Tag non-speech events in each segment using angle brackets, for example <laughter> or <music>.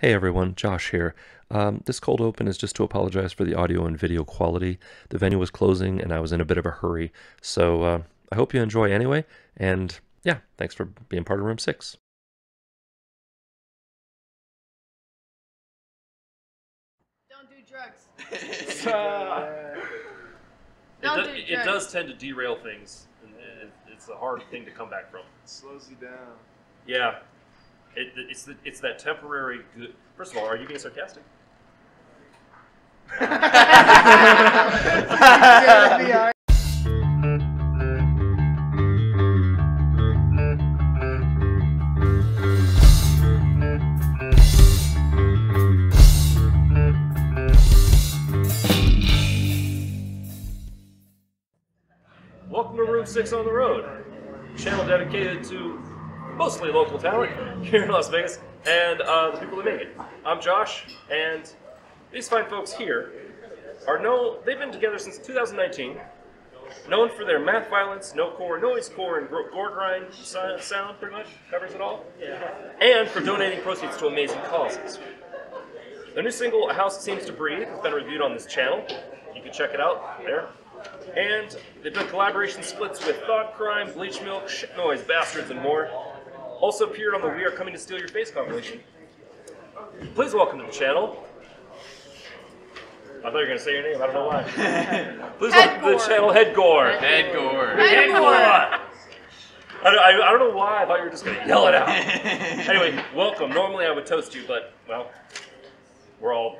Hey everyone, Josh here. Um, this cold open is just to apologize for the audio and video quality. The venue was closing and I was in a bit of a hurry, so uh, I hope you enjoy anyway. And yeah, thanks for being part of Room 6. Don't do drugs. <laughs> <laughs> it, Don't do- do it does tend to derail things, and it, it's a hard thing to come back from. It slows you down. Yeah, it, it's the, it's that temporary good. First of all, are you being sarcastic? <laughs> Welcome to Room Six on the Road, channel dedicated to mostly local talent here in Las Vegas and uh, the people that make it. I'm Josh, and these fine folks here are known. They've been together since 2019. Known for their math violence, no core, noise core, and gore grind sound, pretty much covers it all. yeah. And for donating proceeds to amazing causes. Their new single, A House Seems to Breathe, has been reviewed on this channel. You can check it out there. And they've done collaboration splits with Thought Crime, Bleach Milk, Shit Noise, Bastards, and more. Also appeared on the We Are Coming to Steal Your Face compilation. Please welcome to the channel. I thought you were going to say your name, I don't know why. <laughs> Please welcome to the Headgore. channel Headgore. Head gore. Headgore. I don't, I, I don't know why I thought you were just going to yell it out. <laughs> anyway, welcome. Normally I would toast you, but, well, we're all,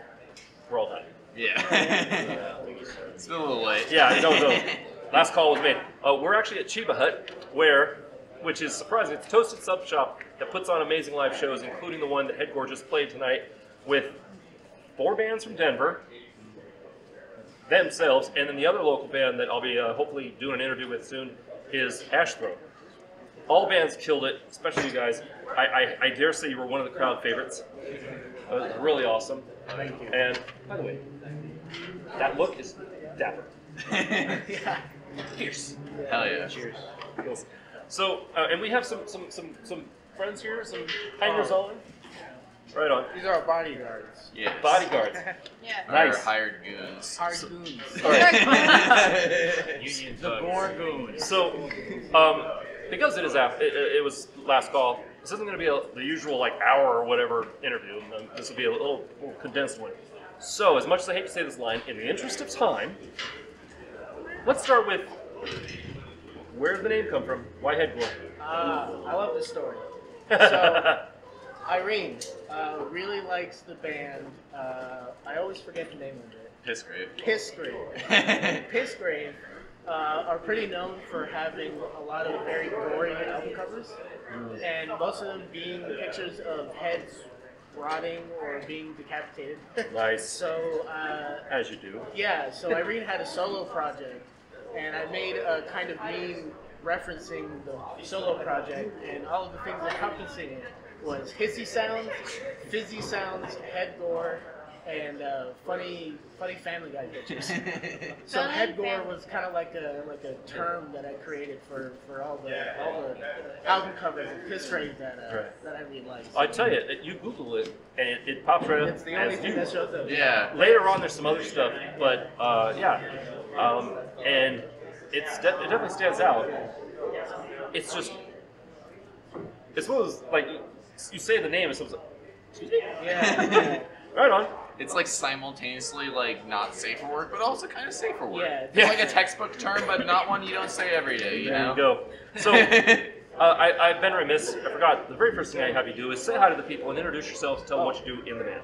we're all done. Yeah. <laughs> it's been a little late. Yeah, no, no. Last call was made. Uh, we're actually at Cheba Hut, where, which is surprising, it's a toasted sub shop that puts on amazing live shows, including the one that Headgore just played tonight with four bands from Denver themselves, and then the other local band that I'll be uh, hopefully doing an interview with soon is Ashthrow. All bands killed it, especially you guys. I, I, I dare say you were one of the crowd favorites. It was really awesome. Thank you. And by the way, that look is dapper. <laughs> yeah. Fierce. Hell yeah. Yes. So, uh, and we have some, some, some, some friends here, some hangers on. Right on. These are our bodyguards. Yes. Bodyguards. <laughs> Yeah. Our Nice. hired goons. Hard goons. All right. <laughs> Union The born goons. So, um, because it is after, it, it it was last call, this isn't going to be a, the usual like hour or whatever interview. Um, This will be a little more condensed one. So, as much as I hate to say this line, in the interest of time, let's start with where did the name come from? Why Headgore? Uh, I love this story. <laughs> So, Irene uh, really likes the band. Uh, I always forget the name of it. Piss grave. Pissgrave. <laughs> Pissgrave uh, are pretty known for having a lot of very gory album covers, and most of them being pictures of heads rotting or being decapitated. nice. <laughs> so, uh, As you do. yeah, so Irene had a solo project, and I made a kind of meme referencing the solo project, and all of the things encompassing it was hissy sounds, fizzy sounds, head gore, and uh, funny, funny Family Guy pictures. <laughs> so head gore was kind of like a like a term that I created for, for all the all the album covers of Pissgrave that uh, Right. that I really liked. I tell you, you Google it and it, it pops right up. it's the only thing you- that shows up. yeah. Later on, there's some other stuff, but uh, yeah, um, and it's de- it definitely stands out. It's just it's one of those like you say the name and someone's like, "Excuse me?" Yeah. <laughs> right on. It's like simultaneously like not safe for work, but also kind of safe for work. Yeah. It's like a textbook term, but not one you don't say every day. You There know. you go. So <laughs> uh, I, I've been remiss. I forgot. The very first thing I have you do is say hi to the people and introduce yourselves. Tell them what you do in the band.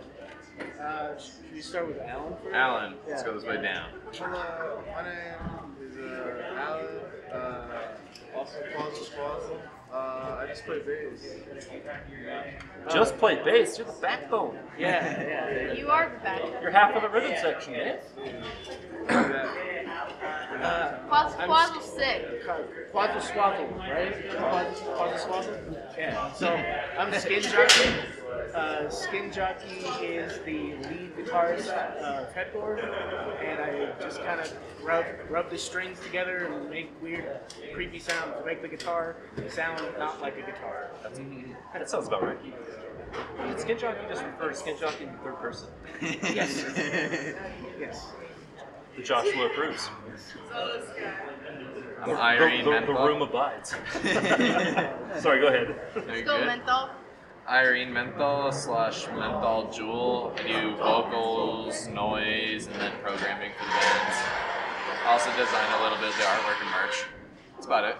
Uh, should we start with Alan first? Alan, let's go this way down. Hello, my name is uh, Alan. Uh, also Quazzle Squazzle. Uh, I just play bass. Just play bass. You're the backbone. Yeah, yeah. You are the backbone. You're half of the rhythm section, man. Uh, Quazzle I'm sick. Quazzle Swazzle, right? Quazzle Quazzle Swazzle? Yeah. So I'm the Skin Jockey. Uh, Skin Jockey is the lead guitarist of Headgore, and I just kind of rub rub the strings together and make weird, creepy sounds to make the guitar sound not like a guitar. That sounds about right. Did skin jockey just refer to skin jockey in the third person? <laughs> Yes. yes. The Joshua approves. <laughs> I'm The, Irene the, the room abides. <laughs> Sorry, go ahead. Are you go good? menthol. Irene Menthol slash Menthol Jewel. I do vocals, noise, and then programming for the bands. I also design a little bit of the artwork and merch. That's about it.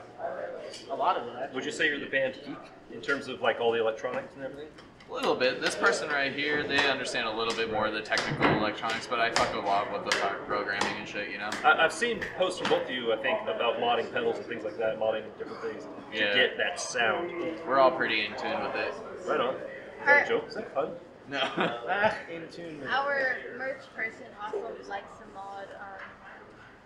A lot of it. Actually. Would you say you're the band geek in terms of like all the electronics and everything? A little bit. This person right here, they understand a little bit more of the technical electronics, but I fuck a lot with the programming and shit, you know? I, I've seen posts from both of you, I think, about modding pedals and things like that, modding different things to Yeah. get that sound. We're all pretty in tune with it. Right on. Is that a joke? Is that fun? No. <laughs> Ah, in tune. with- Our merch person also likes to mod um,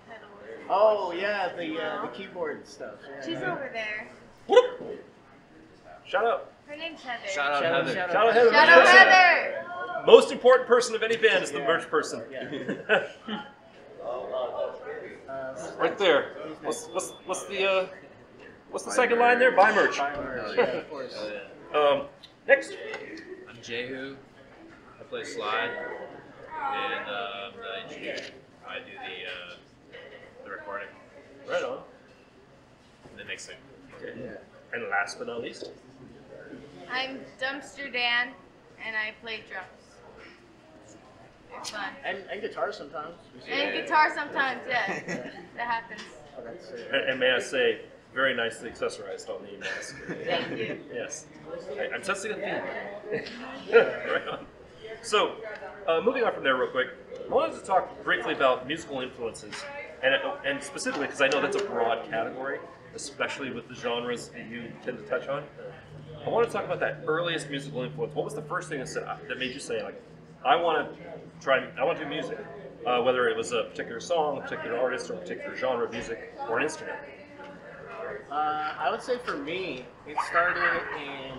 pedals. Oh yeah, the uh, the keyboard stuff. Yeah. She's over there. Shout out. Her name's Heather. Shout out Shout out, Heather. shout Shout out Heather. Shout out Merch person. Heather. Most important person of any band is the Yeah. merch person. Yeah. <laughs> Uh, right there. What's, what's, what's the uh, what's the second line there? Buy merch. Buy merch, Hell yeah, yeah. of course. <laughs> Um, next. I'm Jehu. I play slide, and um, the engineer. I do the uh, the recording, Right on. the mixing. Okay. And last but not least, I'm Dumpster Dan, and I play drums. It's fun. And, and guitar sometimes. And guitar sometimes, yeah. <laughs> that happens. That's, and, and may I say, very nicely accessorized on the mask. <laughs> Thank you. Yes. I, I'm testing a theme. right <laughs> on. So, uh, moving on from there, real quick, I wanted to talk briefly about musical influences, and and specifically because I know that's a broad category, especially with the genres that you tend to touch on. I want to talk about that earliest musical influence. What was the first thing that said that made you say like, I want to try, I want to do music, uh, whether it was a particular song, a particular artist, or a particular genre of music, or an instrument. Uh, I would say for me, it started in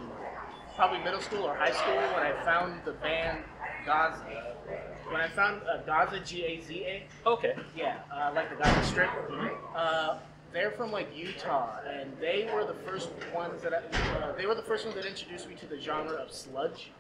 probably middle school or high school when I found the band Gaza. When I found uh, Gaza, G-A-Z-A, Okay. yeah, uh, like the Gaza Strip. Uh, they're from like Utah, and they were the first ones that I, uh, they were the first ones that introduced me to the genre of sludge,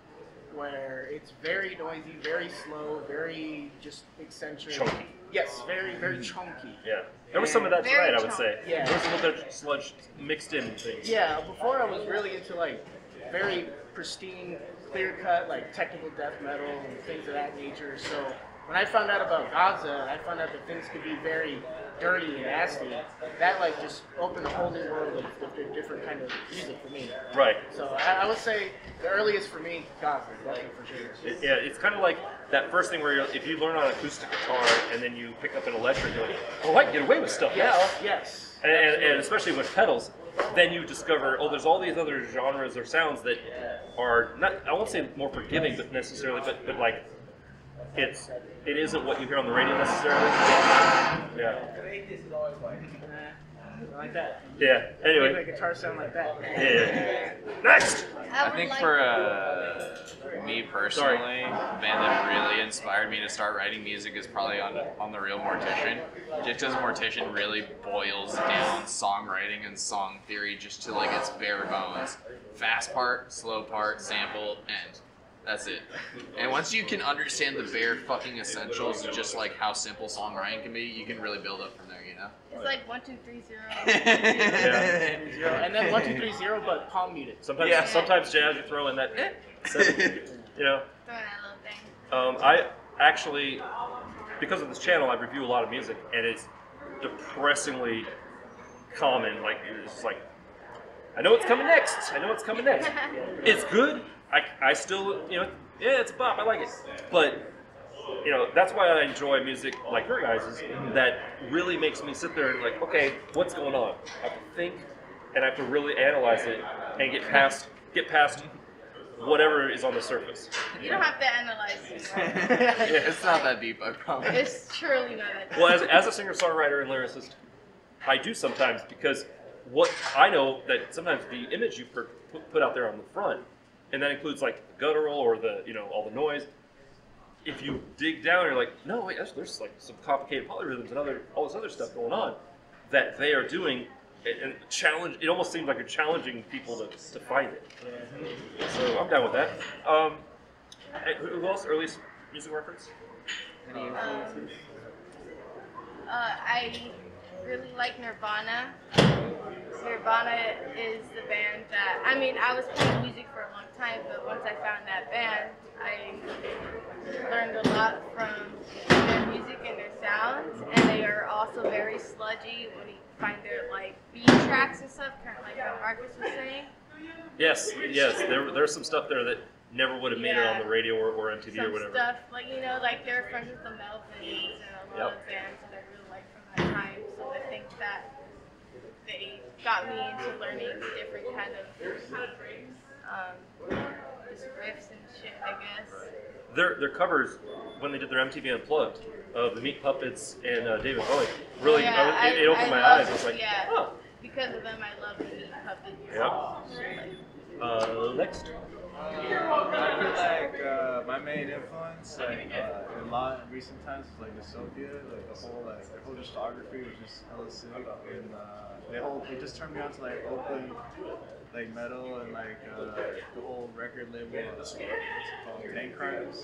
where it's very noisy, very slow, very just eccentric. Chunky. Yes, very very chunky. Yeah. There was some of that Very tonight, I would say. Yeah. There was a little bit of sludge mixed in things. Yeah, before I was really into like very pristine, clear cut, like technical death metal and things of that nature. So when I found out about Gaza, I found out that things could be very dirty and nasty. That like just opened a whole new world of, of different kind of music for me. Right. So I, I would say the earliest for me, definitely for sure. It- yeah, it's kind of like that first thing where you're, if you learn on acoustic guitar and then you pick up an electric, you're like, oh, I can get away with stuff now. Yes, oh, yes. And, and, and especially with pedals, then you discover, oh, there's all these other genres or sounds that are not, I won't say more forgiving, but necessarily, but, but like, it's, it isn't what you hear on the radio necessarily. Yeah. Uh, like that. Yeah. Make my Anyway. guitar sound like that. Yeah, yeah. Next! I, I think like for uh, me personally, the band that really inspired me to start writing music is probably on on the real Mortician. Just because Mortician really boils down songwriting and song theory just to like its bare bones, fast part, slow part, sample, end. That's it. And once you can understand the bare fucking essentials, of just like how simple songwriting can be, you can really build up from there. You know. It's like one, two, three, zero. <laughs> Yeah. And then one, two, three, zero, but palm muted. Sometimes, Yeah. sometimes jazz, you throw in that, eh, seven, you know. <laughs> Throw that little thing. Um, I actually, because of this channel, I review a lot of music, and it's depressingly common. Like it's like, I know what's coming next. I know what's coming next. <laughs> It's good. I, I still, you know, yeah, it's a bop. I like it. But, you know, that's why I enjoy music like your guys' that really makes me sit there and like, okay, what's going on? I have to think, and I have to really analyze it and get past get past whatever is on the surface. You don't have to analyze it. <laughs> yeah, it's not that deep, I promise. It's truly not that. Deep. Well, as, as a singer songwriter and lyricist, I do sometimes because what I know that sometimes the image you put, put out there on the front, and that includes like the guttural or the you know all the noise. If you dig down, you're like, no, wait, there's, there's like some complicated polyrhythms and other all this other stuff going on that they are doing and, and challenge. It almost seems like you're challenging people to, to find it. So I'm down with that. Um, who who else? Earliest music reference? Any influences? Uh, I really like Nirvana. Nirvana is the band that I mean I was playing music for a long time, but once I found that band, I learned a lot from their music and their sounds, and they are also very sludgy when you find their like beat tracks and stuff, kind of like how Marcus was saying. Yes, yes. There, there's some stuff there that never would have made it on the radio or, or MTV or Some whatever. stuff like you know, like they're friends with the Melvins and a lot Yep. of bands that I really like from that time. So I think that they got me into learning different kind of um, just riffs and shit. I guess. Their their covers when they did their MTV Unplugged of the Meat Puppets and uh, David Bowie really Yeah, I it, it opened I my eyes. I was like, yeah. oh. Because of them, I love the Meat Puppets. Yep. Uh, next. I feel like uh, my main influence, like uh, in a lot of recent times, is like the Dystopia. Like the whole like the whole discography was just hella sick, and uh, the whole it just turned me on to like Oakland, like metal and like uh, the whole record label. Uh, what's it called? Tankcrimes.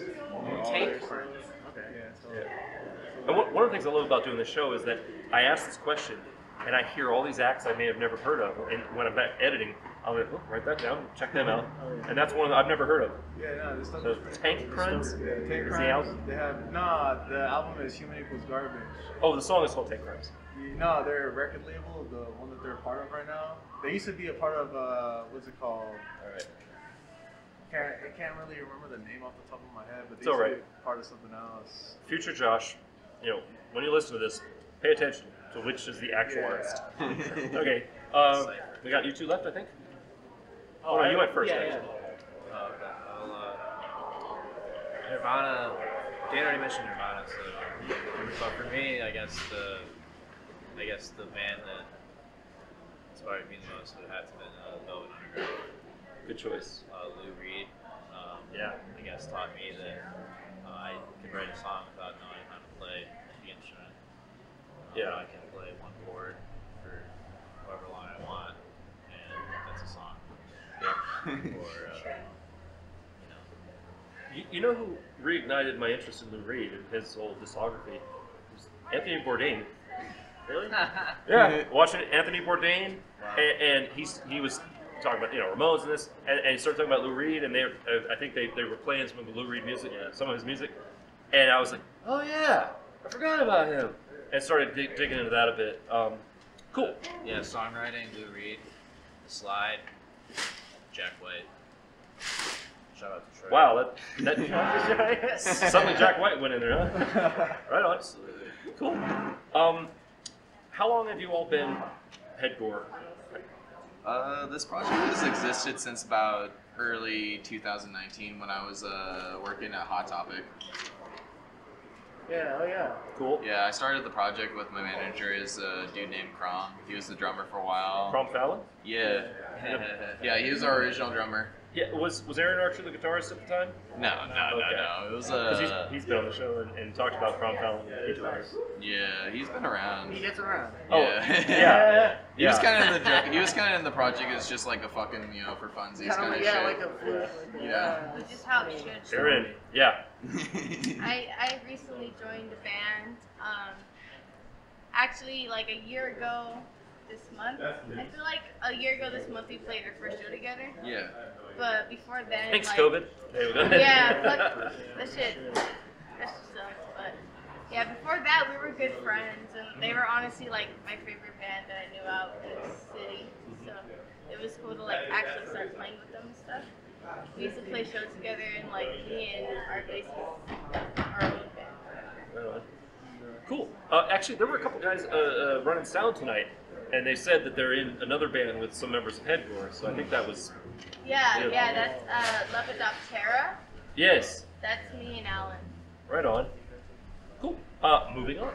Tank Crimes. Okay. Yeah. So, And one, one of the things I love about doing this show is that I ask this question and I hear all these acts I may have never heard of. And when I'm back editing, I'll oh, write that down, check them out. And that's one that I've never heard of. yeah. No, this stuff. So is. Tankcrimes Yeah, Tank is the They have no. The album is Human Equals Garbage. Oh, the song is called Tank Crimes. No, they're a record label, the one that they're a part of right now. They used to be a part of uh, what's it called? All right. Can't I can't really remember the name off the top of my head, but It's they used alright. to be part of something else. Future Josh, you know, when you listen to this, pay attention to which is the actual Yeah. artist. <laughs> Okay. Um, we got you two left, I think. Oh, no, you went first. Yeah, actually. yeah. Oh, okay. Well, uh, Nirvana. Dan already mentioned Nirvana, so. But for me, I guess the, I guess the band that inspired me the most would have to been uh, Velvet Underground. Good choice. Uh, Lou Reed. Um, Yeah. I guess taught me that uh, I can write a song without knowing how to play the instrument. Um, Yeah. I can play one chord for however long I want, and that's a song. <laughs> or, uh, you know, You, you know who reignited my interest in Lou Reed and his whole discography? Was Anthony Bourdain. Really? <laughs> yeah. Watching Anthony Bourdain, and, and he's he was talking about you know Ramones and this, and, and he started talking about Lou Reed, and they uh, I think they, they were playing some of the Lou Reed music, some of his music, and I was like, oh yeah, I forgot about him, and started dig, digging into that a bit. Um, cool. yeah, songwriting, Lou Reed, The Slide, Jack White. Shout out to Troy. Wow, that that <laughs> suddenly Jack White went in there, huh? <laughs> Right on. Absolutely. Cool. Um, how long have you all been headgore? Uh, this project has existed since about early 2019 when I was uh, working at Hot Topic. Yeah, oh yeah. Cool. Yeah, I started the project with my manager is a dude named Crom. He was the drummer for a while. Crom Fallon? Yeah. <laughs> yeah, he was our original drummer. Yeah. Was was Aaron Archer the guitarist at the time? No, no, no, Okay. no. It was Because uh, he's, he's been on the show and, and talked about Crom Fallon a few times. yeah, he's been around. He gets around. Oh, yeah. yeah. <laughs> He was kind of in the jo- he was kind of in the project as just like a fucking you know for funsies Kind kind of of like, yeah, shit. like a fluke. Yeah. Which is how it should. Aaron. Yeah. <laughs> I, I recently joined a band. Um, actually, like a year ago this month. I feel like a year ago this month we played our first show together. yeah. But before then, Thanks, like, COVID. There we go. Yeah, <laughs> fuck that shit. That shit sucks. But yeah, before that we were good friends, and they were honestly like my favorite band that I knew out in the city. So it was cool to like actually start playing with them and stuff. We used to play shows together, and like me and our bassist, our own band. Cool. Uh, actually, there were a couple guys uh, uh, running sound tonight, and they said that they're in another band with some members of Headgore. So I think that was Yeah, Yeah. yeah, that's uh, Lepidoptera. yes. That's me and Alan. Right on. Cool. Uh, moving on.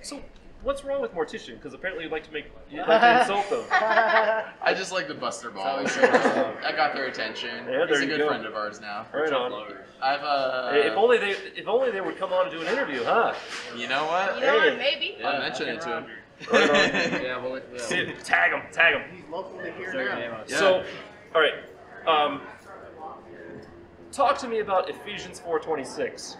So, what's wrong with Mortician? Because apparently you like to make you like to <laughs> insult them. I just like to bust their balls. I got their attention. Yeah, there He's a you good go. friend of ours now. Right on. I've uh. if only they if only they would come on and do an interview, huh? You know what? You know Hey. what? Maybe. I'll mention it to him. Right on. <laughs> Yeah, well, yeah. See, tag him, tag him. He's local to here Throw now. Yeah. So, all right. Um, talk to me about Ephesians 4:26.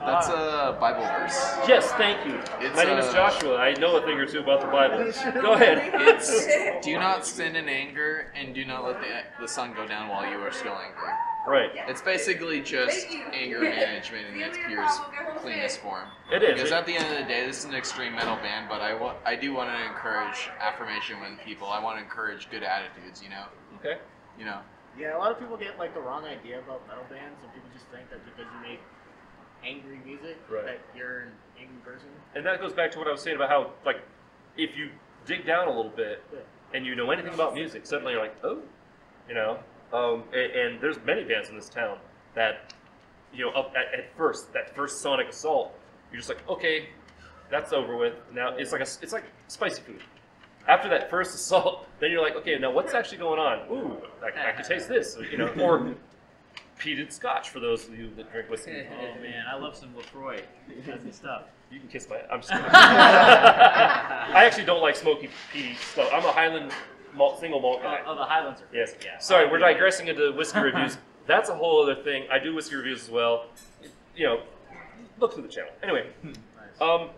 That's a Bible verse. Yes, thank you. It's, My name is uh, Joshua. I know a thing or two about the Bible. <laughs> Go ahead. It's do not sin in anger and do not let the, the sun go down while you are still angry. Right. It's basically just anger <laughs> management in its purest, cleanest form. It is. Because at the end of the day, this is an extreme metal band, but I, wa- I do want to encourage affirmation with people. I want to encourage good attitudes, you know? Okay. You know? Yeah, a lot of people get like the wrong idea about metal bands, and people just think that because you make angry music, Right. that you're an angry person. And that goes back to what I was saying about how, like, if you dig down a little bit Yeah. and you know anything about music, suddenly you're like, oh, you know. Um, and, and there's many bands in this town that, you know, up at, at first, that first Sonic Assault, you're just like, okay, that's over with. Now it's like a, it's like spicy food. After that first <laughs> assault, then you're like, okay, now what's actually going on? Ooh, I, I can taste this, you know, <laughs> or peated scotch for those of you that drink whiskey. <laughs> Oh man, I love some Laphroaig. That's the stuff. You can kiss my. I'm just. I actually don't like smoky peaty stuff. I'm a Highland malt, single malt guy. Oh, oh, the Highlands are. Yes. Yeah. Sorry, we're digressing into whiskey <laughs> reviews. That's a whole other thing. I do whiskey reviews as well. You know, look through the channel. Anyway, um,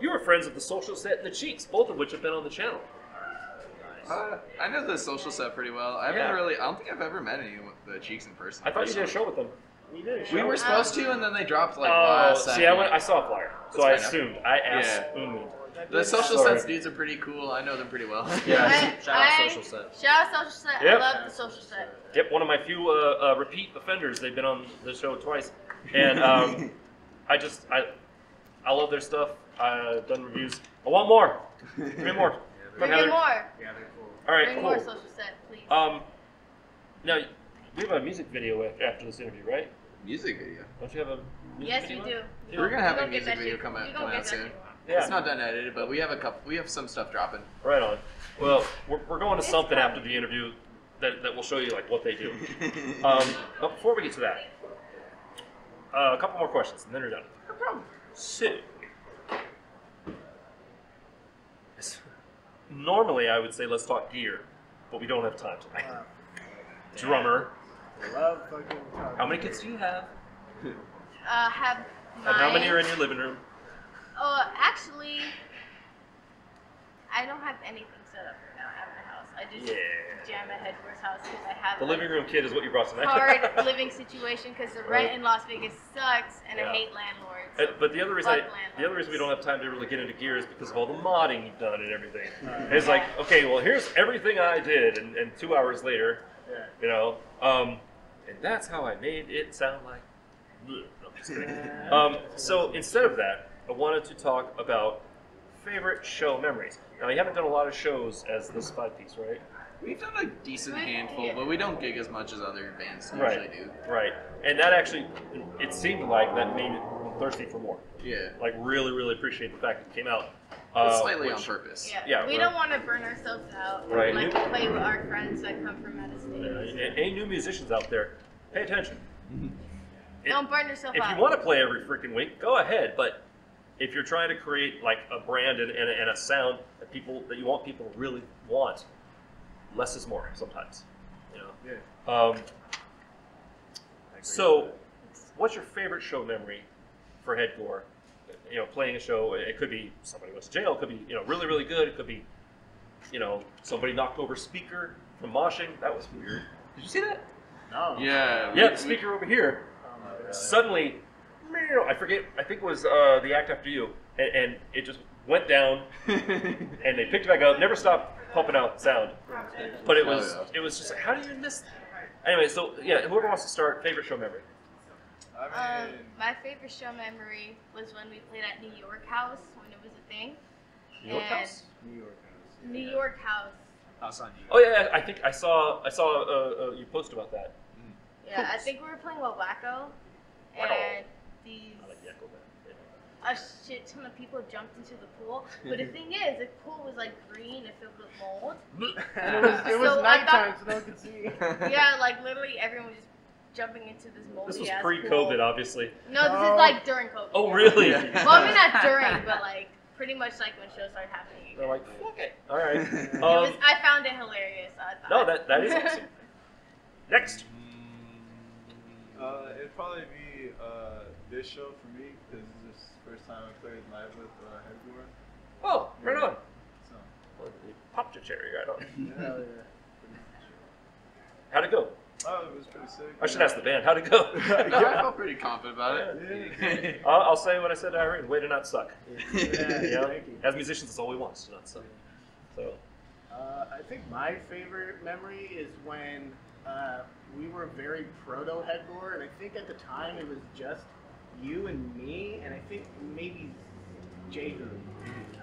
you were friends of the Social Set and the Cheeks, both of which have been on the channel. Uh, I know the social set pretty well. I haven't Yeah. really, I don't think I've ever met any of the Cheeks in person. I thought you did a show with them. We did a We were supposed to, and then they dropped like oh, last see. I went. I saw a flyer, so That's I fair enough. assumed. I asked. Yeah. Mm. The social Sorry. sets dudes are pretty cool. I know them pretty well. Yeah. I- Shout out I- social set. Shout out social set. Yep. I love the social set. Yep, one of my few uh, uh, repeat offenders. They've been on the show twice, and um, <laughs> I just I I love their stuff. I've done reviews. I want more. Give me more. <laughs> Bring Heather. in more. Yeah, they're cool. All right, Bring cool. more social set, please. Um, now we have a music video after this interview, right? Music video. Don't you have a? Music yes, video? we do. Yeah. We're gonna have We a music video come out, come out that soon. Shit. Yeah. It's not done edited, but we have a couple. We have some stuff dropping. Right on. Well, we're, we're going to It's something fun. after the interview that, that will show you like what they do. Um, but before we get to that, uh, a couple more questions, and then we're done. No problem. So, s- normally I would say let's talk gear, but we don't have time tonight. Uh, Drummer, love fucking talking. how many kids do you have? <laughs> Uh, have And how many are in your living room? Oh, actually, I don't have anything set up right now at my house. I just Yeah. jam at Headquarters house because I have The like, living room kid is what you brought tonight. hard <laughs> living situation because the rent Right. in Las Vegas sucks and Yeah. I hate landlords. Uh, But the other reason, I, Fuck the other reason we don't have time to really get into gear is because of all the modding you've done and everything. Right. It's like, okay, well, here's everything I did, and, and two hours later, Yeah. you know, um, and that's how I made it sound like. Bleh. No, I'm just kidding. Um, so instead of that, I wanted to talk about favorite show memories. Now, you haven't done a lot of shows as this five piece, right? We've done a decent handful, but we don't gig as much as other bands usually Right. do. Right. And that actually, it seemed like that made it thirsty for more. Yeah. Like, really, really appreciate the fact that it came out. Uh, slightly on purpose. yeah, yeah, we don't want to burn ourselves out. Right. We like to play with our friends that come from out of Uh, state. a- any new musicians out there, pay attention. It- Don't burn yourself if out. If you want to play every freaking week, go ahead. But if you're trying to create like a brand and, and, a, and a sound that people that you want people to really want, less is more sometimes. You know. Yeah. Um, so, what's your favorite show memory for Headgore? You know, playing a show. It could be somebody went to jail. It could be you know really really good. It could be you know somebody knocked over speaker from moshing. That was weird. Did you see that? No. Yeah. we- Yeah, the we- speaker over here Oh my god. suddenly, meow, I forget, I think it was uh, the act after you, and, and it just went down, <laughs> and they picked it back up, never stopped pumping out sound. But it Oh, was, it was just like, how do you miss? Anyway, so yeah, whoever wants to start, favorite show memory. Um, my favorite show memory was when we played at New York House when it was a thing. New York And- House. New York House. New York House. House on you. Oh yeah, I think I saw, I saw uh, uh, you post about that. Yeah, I think we were playing with Wacko, Wacko. and these I like the echo there. a shit ton of people jumped into the pool. But the thing is, the pool was like green, it filled with mold. <laughs> And <laughs> it was it was So I nighttime, thought- so no one could see. <laughs> Yeah, like literally everyone was just jumping into this moldy This was pre-COVID, pool. obviously. No, this Oh. is like during COVID. Oh really? Yeah. Well, I mean not during, but like pretty much like when shows started happening. They're like, fuck it. All right. it Um, was, I found it hilarious. I thought. no, that that is awesome. Next. Uh, it'd probably be uh, this show for me because this is the first time I played live with uh, Headgore. Oh, right on. So, Well, you popped your cherry right on. <laughs> Hell yeah. How'd it go? oh, it was pretty sick. I should ask the band. How'd it go? <laughs> No, I felt <laughs> pretty confident about it. I'll, I'll say what I said to Irene. Way to not suck. Yeah, You know? thank you. As musicians, it's all we want is to not suck. So, Uh, I think my favorite memory is when uh, we were very proto headgore, and I think at the time it was just you and me, and I think maybe Jacob.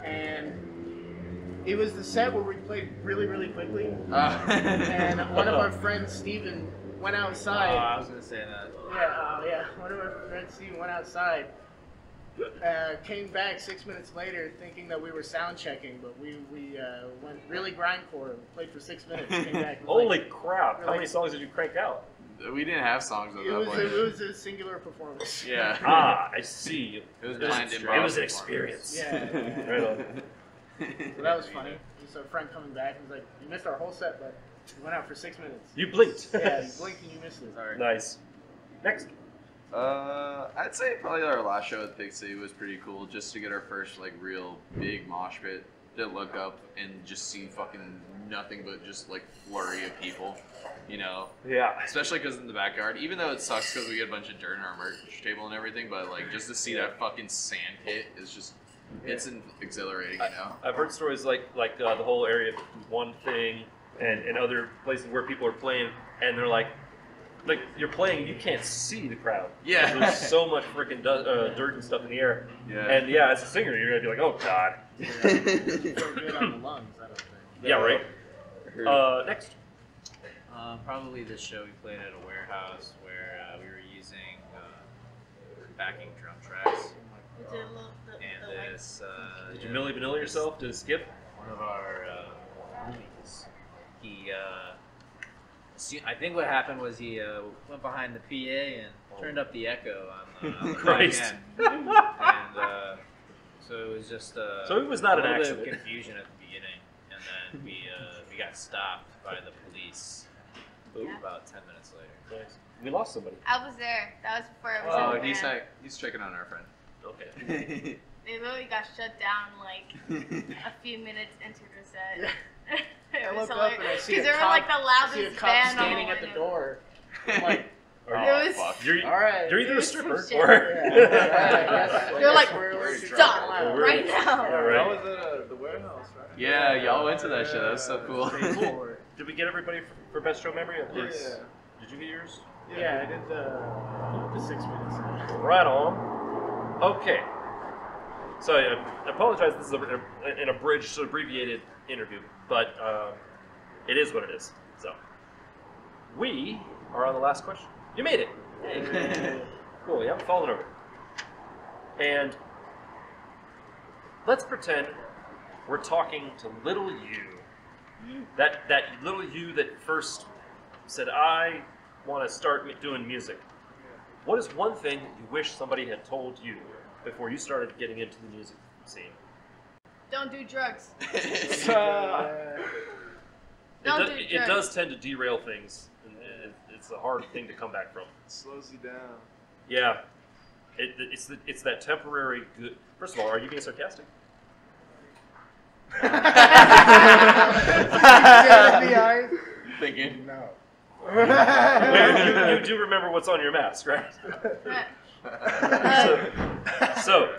And it was the set where we played really, really quickly, <laughs> and one of our friends, Steven, went outside. Oh. I was gonna say that. Yeah, uh, yeah. One of our friends, Steven, went outside. Uh, came back six minutes later, thinking that we were sound checking, but we we uh, went really grindcore. And played for six minutes. Came back. <laughs> holy like- crap! How like- many songs did you crank out? We didn't have songs at it that was point. a, it was a singular performance. <laughs> yeah. Ah, I see. It was It was, planned it was an performance. experience. Yeah. yeah. Right on. <laughs> So that was funny. Just a friend coming back and was like, "You missed our whole set, but we went out for six minutes." You blinked. yeah, you <laughs> blinked and you missed it. Sorry. nice. Next. Uh, I'd say probably our last show at Big City was pretty cool, just to get our first like real big mosh pit. To look up and just see fucking nothing but just like flurry of people, you know. Yeah. Especially because in the backyard, even though it sucks because we get a bunch of dirt in our merch table and everything, but like just to see that fucking sand pit is just, it's an exhilarating, you know. I've heard stories like like uh, the whole area of one thing and, and other places where people are playing and they're like like you're playing you can't see the crowd. Yeah. There's so much freaking du- uh, dirt and stuff in the air. Yeah. And yeah, as a singer, you're gonna be like, oh god. Feel <laughs> good on the lungs. I don't think. Yeah, right. Uh, next. Um, probably this show we played at a warehouse where uh, we were using uh, backing drum tracks, We did a little- the- and this uh, Did you Milli Vanilli yourself? Did it skip? one of our uh, roomies, he, uh, I think what happened was he uh, went behind the PA and turned up the echo on the, on the <laughs> Christ. end. and uh, so it was just uh, So it was not an little accident. of confusion at the beginning, and then we uh, we got stopped by the police about ten minutes later. Nice. We lost somebody. I was there. That was before I was Oh, in the he's like, he's checking on our friend. Okay. <laughs> They literally got shut down like <laughs> a few minutes into the set. <laughs> it I was look up and I see a because they were cop, like the I see a loudest cop standing at the the door. I'm like, Are It you, was- fuck. you're, all right. you're either a stripper or. Yeah. They're <laughs> like, We're- we're stop drunk. right now. All right. That was at uh, the warehouse, right? Yeah, y'all went to that show. That was so cool. Cool. <laughs> Did we get everybody for, for best show memory? Yeah. Yes. Did you get yours? Yeah, I did the, the six minutes. Right on. Okay. So I apologize. This is a, an abridged, abbreviated interview, but um, it is what it is. So we are on the last question. You made it. Yay. <laughs> cool. You haven't fallen over. And let's pretend we're talking to little you. That that little you that first said, "I want to start doing music." What is one thing that you wish somebody had told you before you started getting into the music scene? Don't do drugs. <laughs> <laughs> It, Don't do- do it drugs. does tend to derail things. and it- It's a hard thing to come back from. It slows you down. Yeah, it, it's the, it's that temporary good. First of all, are you being sarcastic? <laughs> Thinking. No. Wait, you, you do remember what's on your mask, right? <laughs> so, so,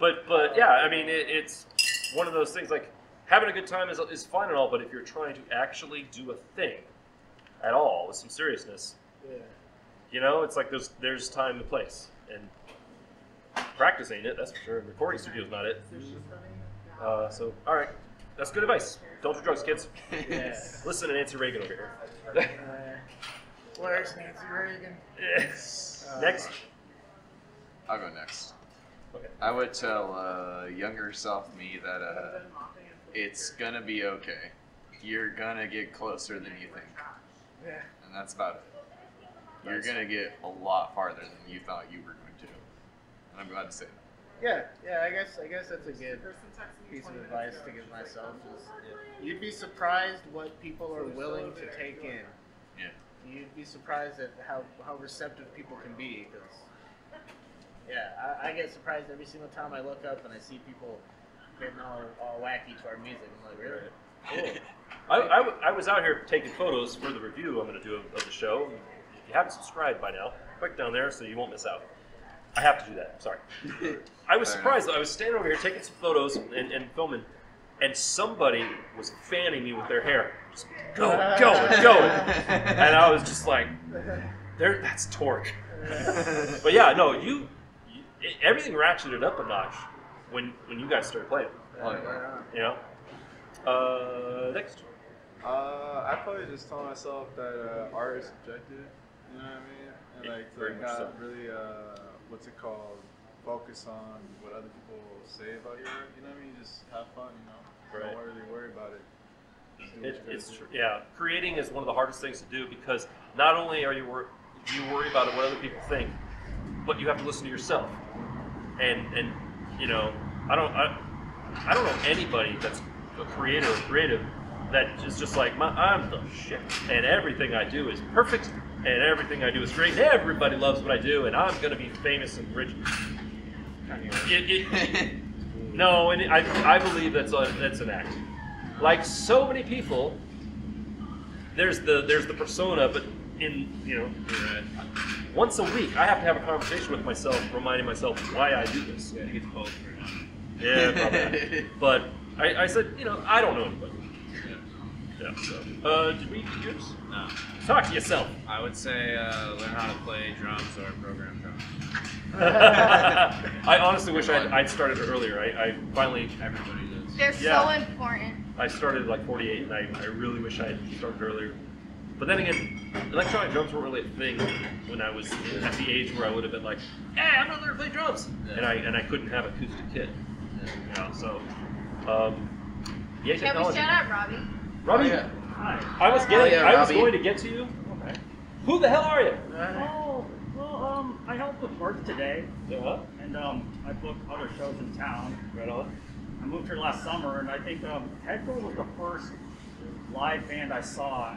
but but yeah, I mean, it, it's one of those things. Like having a good time is is fine and all, but if you're trying to actually do a thing at all with some seriousness, Yeah. you know, it's like there's there's time and place, and practice ain't it. That's for sure. Recording studio's not it. Uh, so all right, that's good advice. Don't do drugs, kids. <laughs> Yeah. Listen to Nancy Reagan over here. Uh, <laughs> where's Nancy Reagan? Yes. Next. I'll go next. Okay. I would tell uh, younger self me that uh, it's gonna be okay. You're gonna get closer than you think, Yeah. and that's about it. You're gonna get a lot farther than you thought you were going to, and I'm glad to say. that. Yeah, yeah. I guess I guess that's a good piece of advice to give myself. Is you'd be surprised what people are willing to take in. Yeah. You'd be surprised at how how receptive people can be. Because yeah, I, I get surprised every single time I look up and I see people getting all, all wacky to our music. I'm like, really? Cool. I, I I was out here taking photos for the review I'm going to do of, of the show. If you haven't subscribed by now, click down there so you won't miss out. I have to do that. Sorry. <laughs> I was surprised. I was standing over here taking some photos and, and filming, and somebody was fanning me with their hair. Just go, go, going. <laughs> And I was just like, there, that's torque. <laughs> but yeah, no, you, you everything ratcheted up a notch when when you guys started playing. Oh, yeah. You know. Uh, next. Uh, I probably just tell myself that uh, art is subjective. You know what I mean? And Yeah, like to not so. really, uh, what's it called? Focus on what other people say about your art. You know what I mean? Just have fun. You know. Right. Don't really worry about it. Just do what It, it's do. tr- yeah. Creating is one of the hardest things to do because not only are you wor- you worry about what other people think, but you have to listen to yourself. And and you know, I don't I, I don't know anybody that's creator or creative that is just like my, I'm the shit and everything I do is perfect and everything I do is great. and Everybody loves what I do and I'm gonna be famous and rich. It, it, <laughs> no, and I, I believe that's a, that's an act. Like so many people, there's the there's the persona, but in you know, once a week I have to have a conversation with myself, reminding myself why I do this. Yeah, he gets both for now. Yeah, probably. <laughs> but I, I said, you know, I don't know anybody. Yeah. So, uh, did we do yours? No. Talk to yourself. I would say uh, learn how to play drums or program drums. <laughs> I honestly wish I'd, I'd started earlier. I, I finally Everybody does. They're so important. I started like 48, and I, I really wish I had started earlier. But then again, electronic drums weren't really a thing when I was at the age where I would have been like, "Hey, I'm gonna learn to play drums," and I and I couldn't have acoustic kit. You know, so um, yeah, Can we technology. shout out Robbie? Robbie, Oh, yeah. I was getting, yeah, I was going to get to you. Who the hell are you? Oh, well, um, I helped with work today, Uh-huh. and um, I booked other shows in town. Right on. I moved here last summer, and I think um, Headgore was the first live band I saw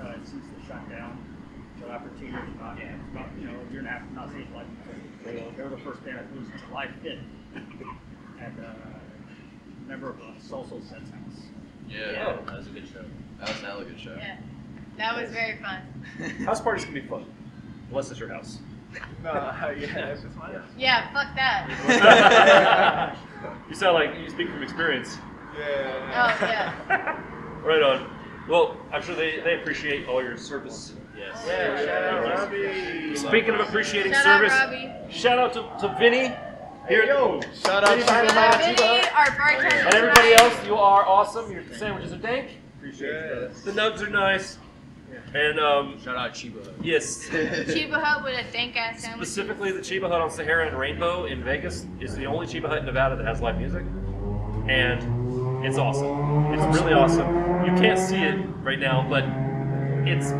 uh, since the shutdown. So after two years, about, yeah, about you know a year and a half not seeing live music, they were the first band that was a live hit at uh, a member of a Soul Sense house. Yeah. Oh, that was a good show. That was a hell of a good show. Yeah. That was very fun. <laughs> House parties can be fun, unless it's your house. <laughs> No, yeah, it's just my Yeah, fuck that. <laughs> you sound like you speak from experience. Yeah. Oh, yeah. Right on. Well, I'm sure they, they appreciate all your service. Yes. Yeah, shout out Robbie. Speaking of appreciating Shout out, service, Robbie. shout out to, to Vinny here. yo, shout out Vinny behind the Shout out our bartender. And everybody else, you are awesome. Your sandwiches are dank. Appreciate Yes. The nugs are nice. And um, Shout out Cheba. yes, <laughs> Cheba Hut with a dank ass sandwich. specifically the Cheba Hut on Sahara and Rainbow in Vegas is the only Cheba Hut in Nevada that has live music, and it's awesome. It's really awesome. You can't see it right now, but it's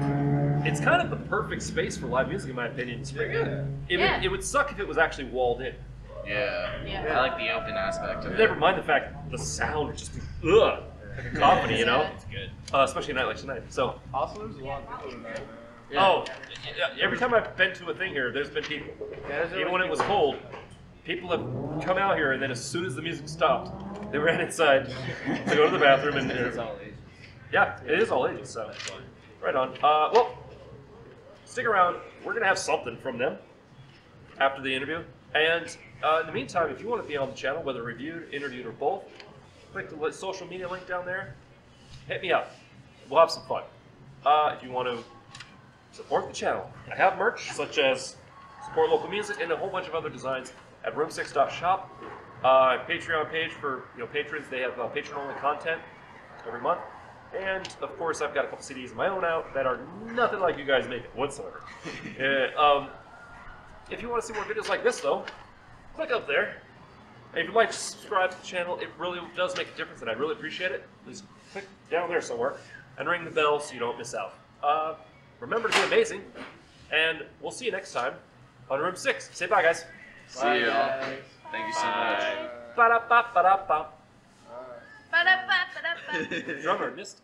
it's kind of the perfect space for live music, in my opinion. It's pretty good. It, Yeah. would, it would suck if it was actually walled in. Yeah. Yeah. I like the open aspect of it. Never mind the fact the sound would just be ugh, like a cacophony, you know, It's good. uh, especially a night like tonight. So, Also, there's a lot of people tonight, man. oh, yeah, every time I've been to a thing here, there's been people. Even when it was cold, people have come out here, and then as soon as the music stopped, they ran inside to go to the bathroom, and, <laughs> It's all ages. yeah, it is all ages. So, right on. Uh, well, stick around. We're gonna have something from them after the interview, and uh, in the meantime, if you want to be on the channel, whether reviewed, interviewed, or both, click the social media link down there. Hit me up. We'll have some fun. Uh, if you want to support the channel, I have merch such as support local music and a whole bunch of other designs at room6.shop. Uh, Patreon page for you know patrons. They have uh, patron-only content every month. And of course, I've got a couple CDs of my own out that are nothing like you guys make it whatsoever. Yeah, <laughs> um, if you want to see more videos like this, though, click up there. And if you'd like to subscribe to the channel, it really does make a difference, and I'd really appreciate it. Please click down there somewhere and ring the bell so you don't miss out. Uh, remember to be amazing, and we'll see you next time on Room 6. Say bye, guys. See ya. guys. Thank you so much. Ba-da-ba-ba-da-ba. Ba-da-ba-ba-da-ba. Drummer missed.